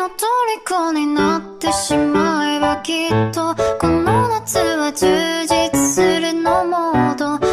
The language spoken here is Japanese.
の虜になってしまえばきっとこの夏は充実するのもード。